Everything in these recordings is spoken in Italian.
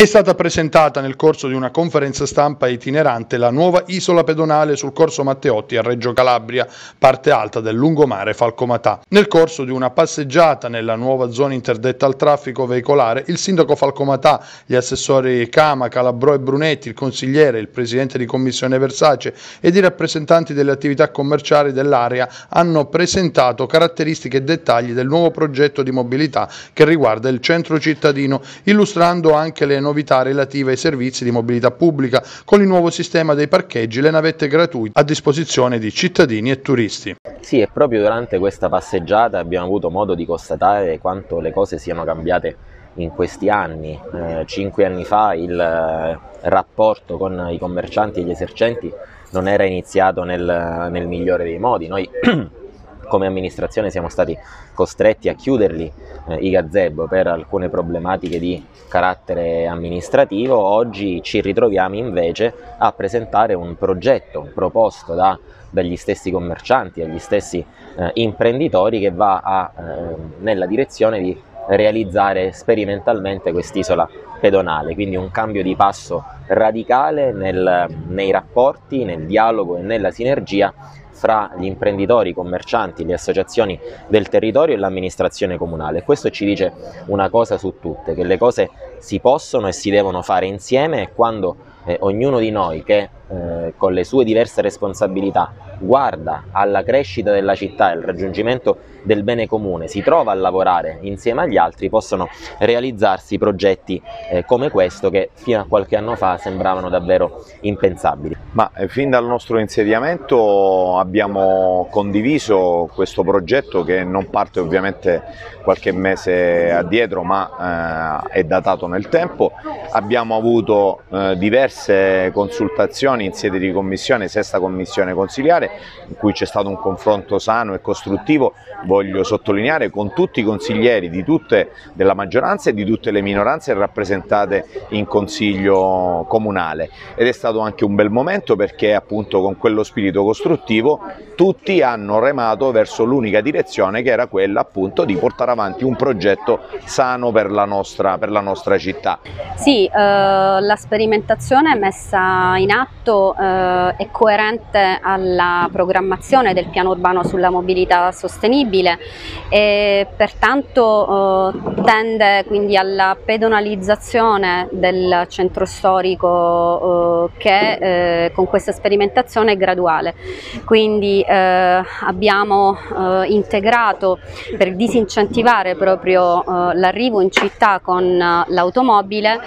È stata presentata nel corso di una conferenza stampa itinerante la nuova isola pedonale sul corso Matteotti a Reggio Calabria, parte alta del lungomare Falcomatà. Nel corso di una passeggiata nella nuova zona interdetta al traffico veicolare, il sindaco Falcomatà, gli assessori Cama, Calabro e Brunetti, il consigliere, il presidente di commissione Versace ed i rappresentanti delle attività commerciali dell'area hanno presentato caratteristiche e dettagli del nuovo progetto di mobilità che riguarda il centro cittadino, illustrando anche le novità relative ai servizi di mobilità pubblica con il nuovo sistema dei parcheggi e le navette gratuite a disposizione di cittadini e turisti. Sì, e proprio durante questa passeggiata abbiamo avuto modo di constatare quanto le cose siano cambiate in questi anni. Eh, cinque anni fa il eh, rapporto con i commercianti e gli esercenti non era iniziato nel, nel migliore dei modi. Noi come amministrazione siamo stati costretti a chiuderli eh, i gazebo per alcune problematiche di carattere amministrativo, oggi ci ritroviamo invece a presentare un progetto proposto da, dagli stessi commercianti, dagli stessi eh, imprenditori che va a, eh, nella direzione di realizzare sperimentalmente quest'isola pedonale, quindi un cambio di passo radicale nel, nei rapporti, nel dialogo e nella sinergia fra gli imprenditori, i commercianti, le associazioni del territorio e l'amministrazione comunale. Questo ci dice una cosa su tutte, che le cose si possono e si devono fare insieme e quando eh, ognuno di noi che eh, con le sue diverse responsabilità guarda alla crescita della città e al raggiungimento del bene comune, si trova a lavorare insieme agli altri, possono realizzarsi progetti eh, come questo che fino a qualche anno fa sembravano davvero impensabili. Ma eh, fin dal nostro insediamento abbiamo condiviso questo progetto che non parte ovviamente qualche mese addietro ma eh, è datato nel tempo, abbiamo avuto eh, diverse consultazioni in sede di commissione, sesta commissione consiliare in cui c'è stato un confronto sano e costruttivo, voglio sottolineare, con tutti i consiglieri tutte, della maggioranza e di tutte le minoranze rappresentate in consiglio comunale ed è stato anche un bel momento perché appunto con quello spirito costruttivo tutti hanno remato verso l'unica direzione che era quella appunto di portare avanti un progetto sano per la nostra, per la nostra città. Sì, eh, la sperimentazione messa in atto eh, è coerente alla programmazione del piano urbano sulla mobilità sostenibile e pertanto eh, tende quindi alla pedonalizzazione del centro storico eh, che eh, con questa sperimentazione è graduale. Quindi eh, abbiamo eh, integrato per disincentivare proprio l'arrivo in città con l'automobile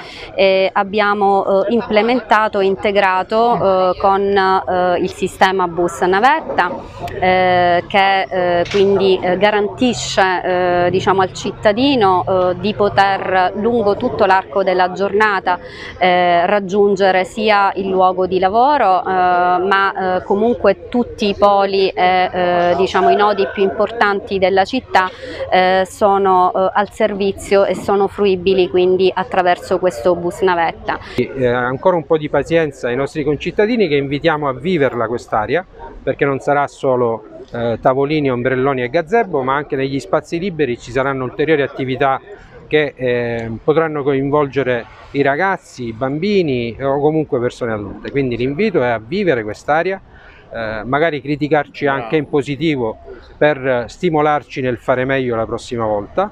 abbiamo implementato e integrato con il sistema bus navetta eh, che eh, quindi eh, garantisce eh, diciamo, al cittadino eh, di poter lungo tutto l'arco della giornata raggiungere sia il luogo di lavoro ma comunque tutti i poli e diciamo, i nodi più importanti della città sono al servizio e sono fruibili quindi attraverso questo bus navetta. Ancora un po' di pazienza ai nostri concittadini che invitiamo a viverla quest'area perché non sarà solo eh, tavolini, ombrelloni e gazebo ma anche negli spazi liberi ci saranno ulteriori attività che eh, potranno coinvolgere i ragazzi, i bambini o comunque persone adulte. Quindi l'invito è a vivere quest'area eh, magari criticarci anche in positivo per stimolarci nel fare meglio la prossima volta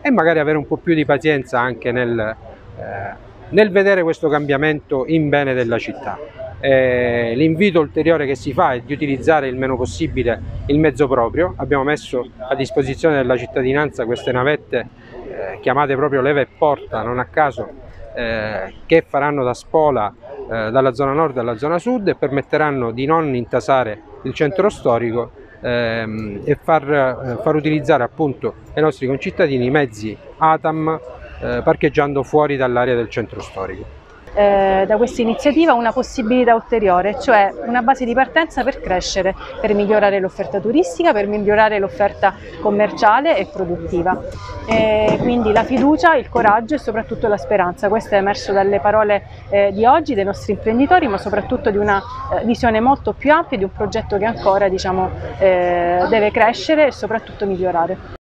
e magari avere un po' più di pazienza anche nel, eh, nel vedere questo cambiamento in bene della città. Eh, L'invito ulteriore che si fa è di utilizzare il meno possibile il mezzo proprio, abbiamo messo a disposizione della cittadinanza queste navette eh, chiamate proprio leva e porta, non a caso, eh, che faranno da spola eh, dalla zona nord alla zona sud e permetteranno di non intasare il centro storico ehm, e far, eh, far, utilizzare appunto ai nostri concittadini i mezzi ATAM eh, parcheggiando fuori dall'area del centro storico eh, da questa iniziativa una possibilità ulteriore, cioè una base di partenza per crescere, per migliorare l'offerta turistica, per migliorare l'offerta commerciale e produttiva. E quindi la fiducia, il coraggio e soprattutto la speranza, questo è emerso dalle parole eh, di oggi dei nostri imprenditori, ma soprattutto di una eh, visione molto più ampia di un progetto che ancora diciamo, eh, deve crescere e soprattutto migliorare.